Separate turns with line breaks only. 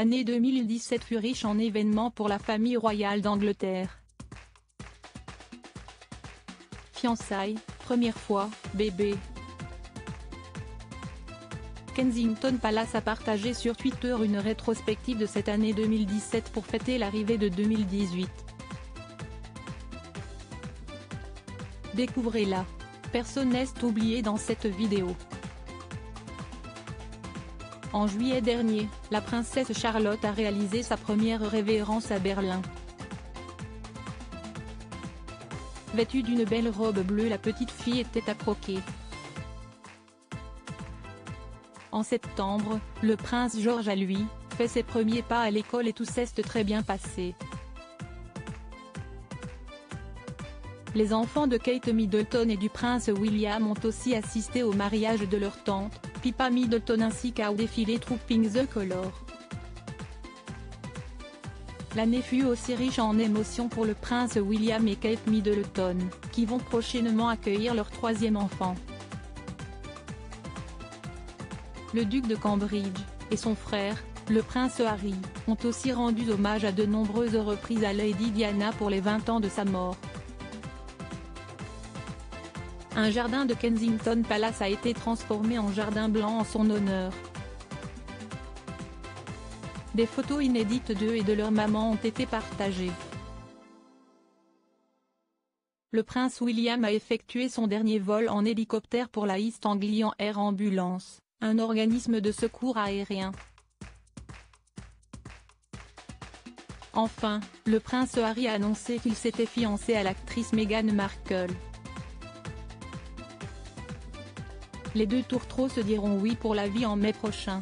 Année 2017 fut riche en événements pour la famille royale d'Angleterre. Fiançailles, première fois, bébé. Kensington Palace a partagé sur Twitter une rétrospective de cette année 2017 pour fêter l'arrivée de 2018. Découvrez-la. Personne n'est oublié dans cette vidéo. En juillet dernier, la princesse Charlotte a réalisé sa première révérence à Berlin. Vêtue d'une belle robe bleue la petite fille était à croquer. En septembre, le prince George a lui, fait ses premiers pas à l'école et tout s'est très bien passé. Les enfants de Kate Middleton et du prince William ont aussi assisté au mariage de leur tante, Pippa Middleton ainsi qu'au défilé Trooping the Color. L'année fut aussi riche en émotions pour le prince William et Kate Middleton, qui vont prochainement accueillir leur troisième enfant. Le duc de Cambridge, et son frère, le prince Harry, ont aussi rendu hommage à de nombreuses reprises à Lady Diana pour les 20 ans de sa mort. Un jardin de Kensington Palace a été transformé en jardin blanc en son honneur. Des photos inédites d'eux et de leur maman ont été partagées. Le prince William a effectué son dernier vol en hélicoptère pour la East Anglian Air Ambulance, un organisme de secours aérien. Enfin, le prince Harry a annoncé qu'il s'était fiancé à l'actrice Meghan Markle. Les deux tourtereaux se diront oui pour la vie en mai prochain.